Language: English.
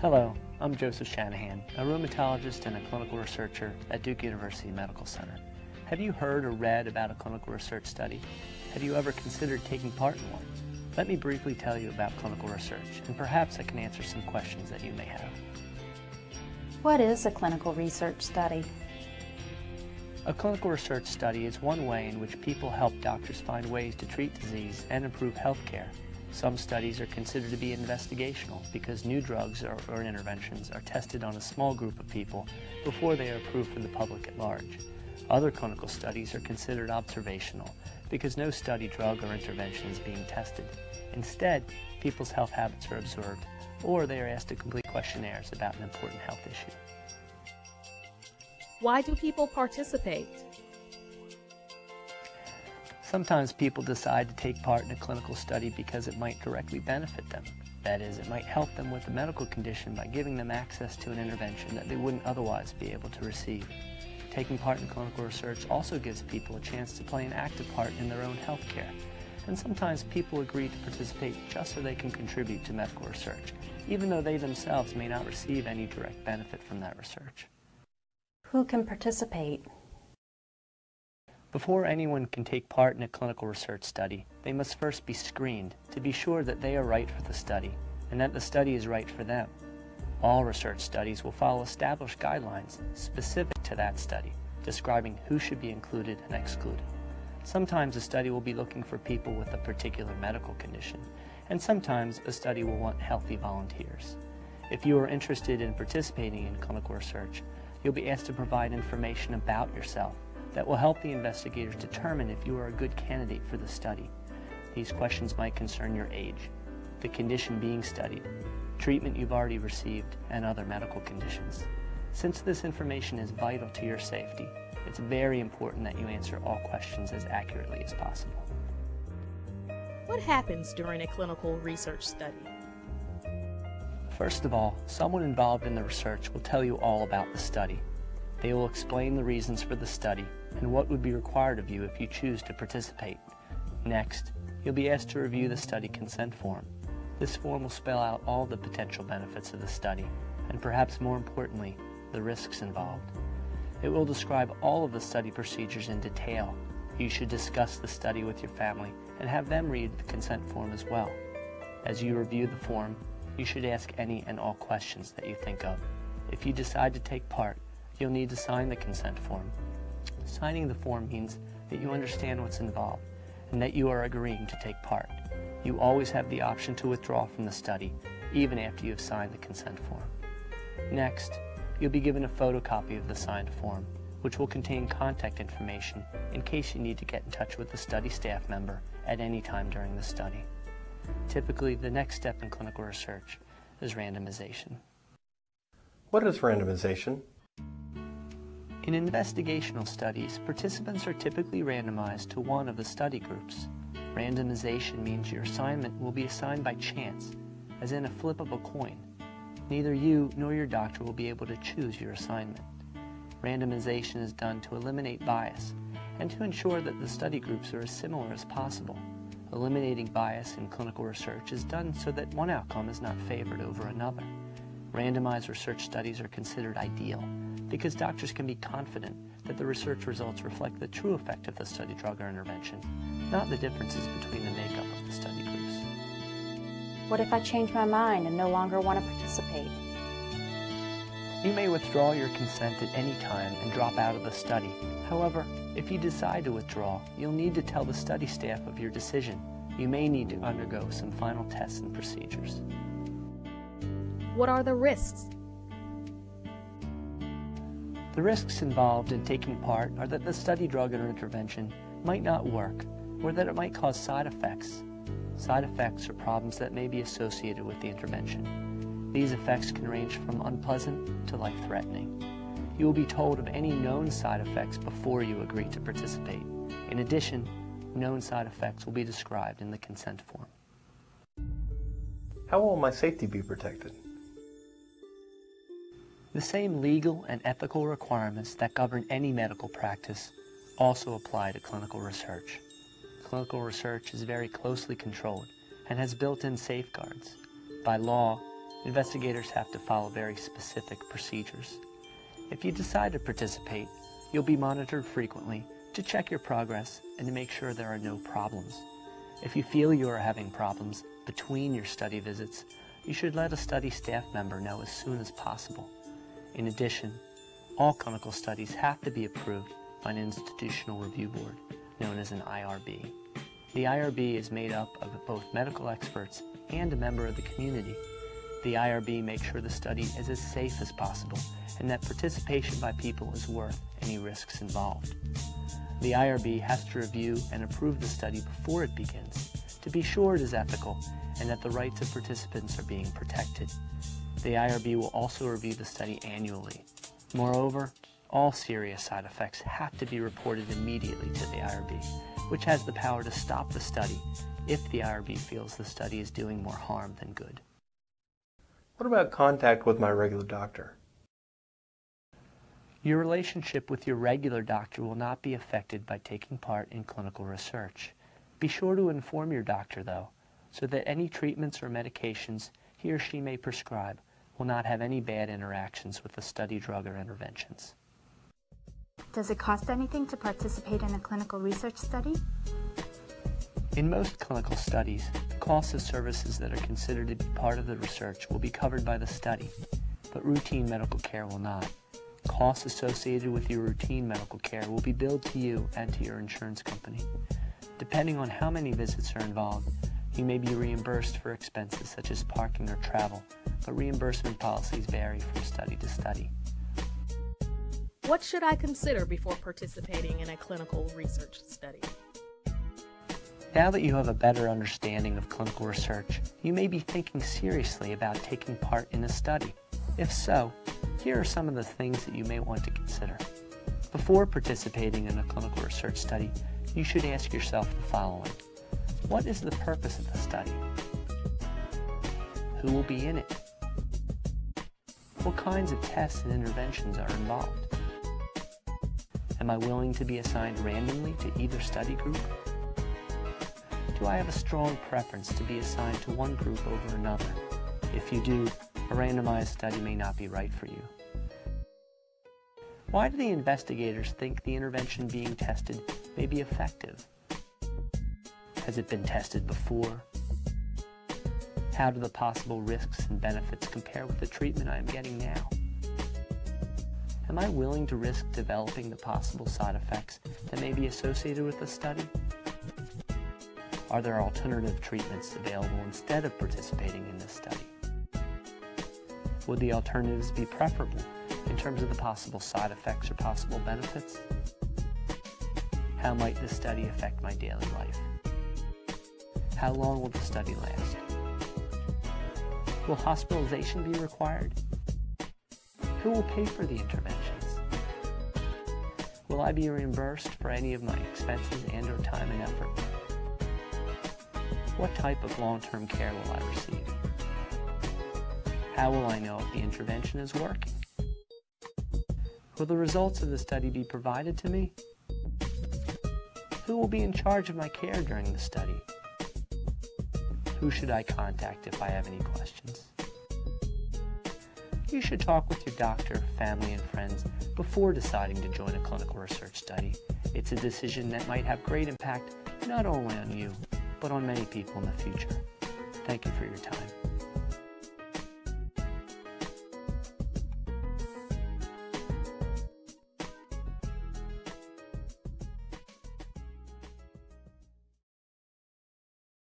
Hello, I'm Joseph Shanahan, a rheumatologist and a clinical researcher at Duke University Medical Center. Have you heard or read about a clinical research study? Have you ever considered taking part in one? Let me briefly tell you about clinical research, and perhaps I can answer some questions that you may have. What is a clinical research study? A clinical research study is one way in which people help doctors find ways to treat disease and improve health care. Some studies are considered to be investigational because new drugs or, or, interventions are tested on a small group of people before they are approved for the public at large. Other clinical studies are considered observational because no study drug or intervention is being tested. Instead, people's health habits are observed or they are asked to complete questionnaires about an important health issue. Why do people participate? Sometimes people decide to take part in a clinical study because it might directly benefit them. That is, it might help them with a medical condition by giving them access to an intervention that they wouldn't otherwise be able to receive. Taking part in clinical research also gives people a chance to play an active part in their own health care. And sometimes people agree to participate just so they can contribute to medical research, even though they themselves may not receive any direct benefit from that research. Who can participate? Before anyone can take part in a clinical research study, they must first be screened to be sure that they are right for the study and that the study is right for them. All research studies will follow established guidelines specific to that study, describing who should be included and excluded. Sometimes a study will be looking for people with a particular medical condition, and sometimes a study will want healthy volunteers. If you are interested in participating in clinical research, you'll be asked to provide information about yourself that will help the investigators determine if you are a good candidate for the study. These questions might concern your age, the condition being studied, treatment you've already received, and other medical conditions. Since this information is vital to your safety, it's very important that you answer all questions as accurately as possible. What happens during a clinical research study? First of all, someone involved in the research will tell you all about the study. They will explain the reasons for the study and what would be required of you if you choose to participate. Next, you'll be asked to review the study consent form. This form will spell out all the potential benefits of the study, and perhaps more importantly, the risks involved. It will describe all of the study procedures in detail. You should discuss the study with your family and have them read the consent form as well. As you review the form, you should ask any and all questions that you think of. If you decide to take part, you'll need to sign the consent form. Signing the form means that you understand what's involved and that you are agreeing to take part. You always have the option to withdraw from the study, even after you have signed the consent form. Next, you'll be given a photocopy of the signed form, which will contain contact information in case you need to get in touch with the study staff member at any time during the study. Typically, the next step in clinical research is randomization. What is randomization? In investigational studies, participants are typically randomized to one of the study groups. Randomization means your assignment will be assigned by chance, as in a flip of a coin. Neither you nor your doctor will be able to choose your assignment. Randomization is done to eliminate bias and to ensure that the study groups are as similar as possible. Eliminating bias in clinical research is done so that one outcome is not favored over another. Randomized research studies are considered ideal because doctors can be confident that the research results reflect the true effect of the study drug or intervention, not the differences between the makeup of the study groups. What if I change my mind and no longer want to participate? You may withdraw your consent at any time and drop out of the study. However, if you decide to withdraw, you'll need to tell the study staff of your decision. You may need to undergo some final tests and procedures. What are the risks the risks involved in taking part are that the study drug or intervention might not work, or that it might cause side effects. Side effects are problems that may be associated with the intervention. These effects can range from unpleasant to life-threatening. You will be told of any known side effects before you agree to participate. In addition, known side effects will be described in the consent form. How will my safety be protected? The same legal and ethical requirements that govern any medical practice also apply to clinical research. Clinical research is very closely controlled and has built-in safeguards. By law, Investigators have to follow very specific procedures. If you decide to participate, you'll be monitored frequently to check your progress and to make sure there are no problems. If you feel you are having problems between your study visits, you should let a study staff member know as soon as possible. In addition, all clinical studies have to be approved by an institutional review board, known as an IRB. The IRB is made up of both medical experts and a member of the community. The IRB makes sure the study is as safe as possible and that participation by people is worth any risks involved. The IRB has to review and approve the study before it begins to be sure it is ethical and that the rights of participants are being protected. The IRB will also review the study annually. Moreover, all serious side effects have to be reported immediately to the IRB, which has the power to stop the study if the IRB feels the study is doing more harm than good. What about contact with my regular doctor? Your relationship with your regular doctor will not be affected by taking part in clinical research. Be sure to inform your doctor, though, so that any treatments or medications he or she may prescribe will not have any bad interactions with the study drug or interventions. Does it cost anything to participate in a clinical research study? In most clinical studies, the costs of services that are considered to be part of the research will be covered by the study, but routine medical care will not. Costs associated with your routine medical care will be billed to you and to your insurance company. Depending on how many visits are involved, you may be reimbursed for expenses such as parking or travel, but reimbursement policies vary from study to study. What should I consider before participating in a clinical research study? Now that you have a better understanding of clinical research, you may be thinking seriously about taking part in a study. If so, here are some of the things that you may want to consider. Before participating in a clinical research study, you should ask yourself the following. What is the purpose of the study? Who will be in it? What kinds of tests and interventions are involved? Am I willing to be assigned randomly to either study group? Do I have a strong preference to be assigned to one group over another? If you do, a randomized study may not be right for you. Why do the investigators think the intervention being tested may be effective? Has it been tested before? How do the possible risks and benefits compare with the treatment I am getting now? Am I willing to risk developing the possible side effects that may be associated with the study? Are there alternative treatments available instead of participating in this study? Would the alternatives be preferable in terms of the possible side effects or possible benefits? How might this study affect my daily life? How long will the study last? Will hospitalization be required? Who will pay for the interventions? Will I be reimbursed for any of my expenses and or time and effort? What type of long-term care will I receive? How will I know if the intervention is working? Will the results of the study be provided to me? Who will be in charge of my care during the study? Who should I contact if I have any questions? You should talk with your doctor, family, and friends before deciding to join a clinical research study. It's a decision that might have great impact not only on you, but on many people in the future. Thank you for your time.